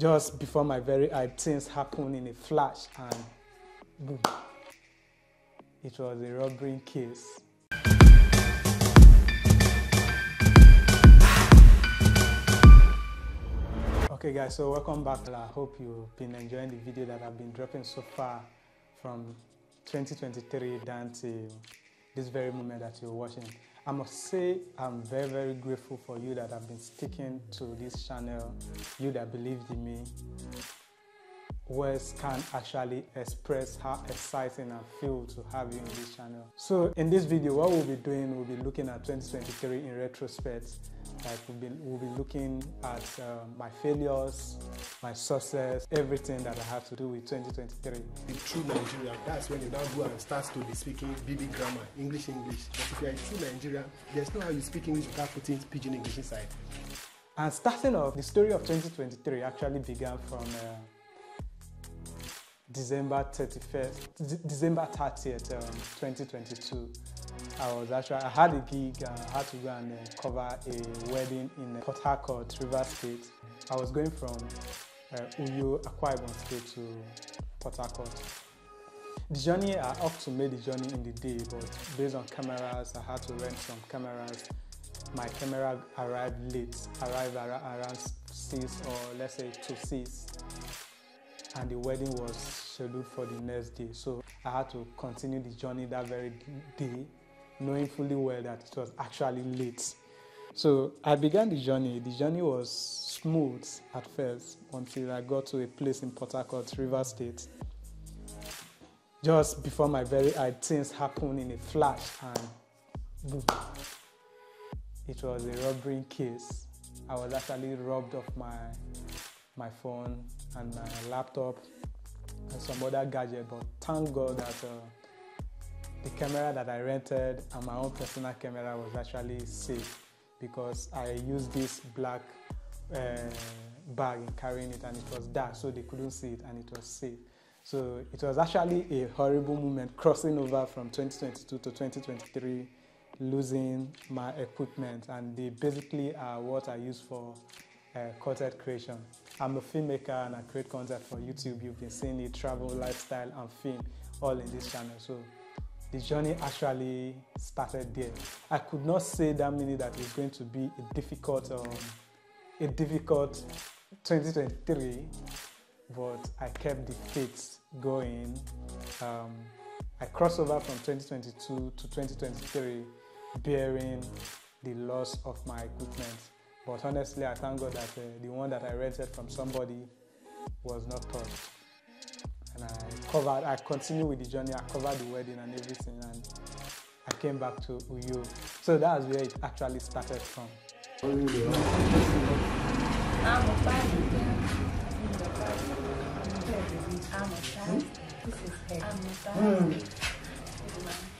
Just before my very eyes, things happened in a flash and boom. It was a robbery case. Okay guys, so welcome back. I hope you've been enjoying the video that I've been dropping so far from 2023 down to this very moment that you're watching. I must say I'm very, very grateful for you that have been sticking to this channel, you that believed in me. Words can actually express how exciting I feel to have you in this channel. So in this video, what we'll be doing, we'll be looking at 2023 in retrospect. Like we'll be, we'll be looking at uh, my failures, my success, everything that I have to do with 2023. The true Nigerian, that's when you now go and start to be speaking BB grammar, English English. But if you're a true Nigerian, there's no how you speak English without putting pidgin English inside. And starting off, the story of 2023 actually began from uh, December 31st, D- December 30th, um, 2022. I was actually, I had a gig, uh, I had to go and uh, cover a wedding in Port Harcourt, River State. I was going from uh, Uyo, Akwa Ibom State to Port Harcourt. The journey, I to make the journey in the day, but based on cameras, I had to rent some cameras. My camera arrived late, arrived ar- around 6 or let's say 2 6 and the wedding was scheduled for the next day. So I had to continue the journey that very day, knowing fully well that it was actually late. So I began the journey. The journey was smooth at first until I got to a place in Port Harcourt, River State. Just before my very eyes, things happened in a flash and boom. It was a robbery case. I was actually robbed of my my phone and my laptop and some other gadget. But thank God that uh, the camera that I rented and my own personal camera was actually safe because I used this black uh, bag in carrying it and it was dark, so they couldn't see it and it was safe. So it was actually a horrible moment crossing over from 2022 to 2023, losing my equipment, and they basically are what I use for uh, content creation. I'm a filmmaker and I create content for YouTube. You've been seeing it, travel, lifestyle, and film all in this channel. So the journey actually started there. I could not say that minute that it's going to be a difficult, um, a difficult 2023, but I kept the faith going. Um, I crossed over from 2022 to 2023, bearing the loss of my equipment. But honestly, I thank God that uh, the one that I rented from somebody was not touched. And I covered, I continued with the journey, I covered the wedding and everything, and I came back to Uyo. So that's where it actually started from. I'm a I'm a. I'm a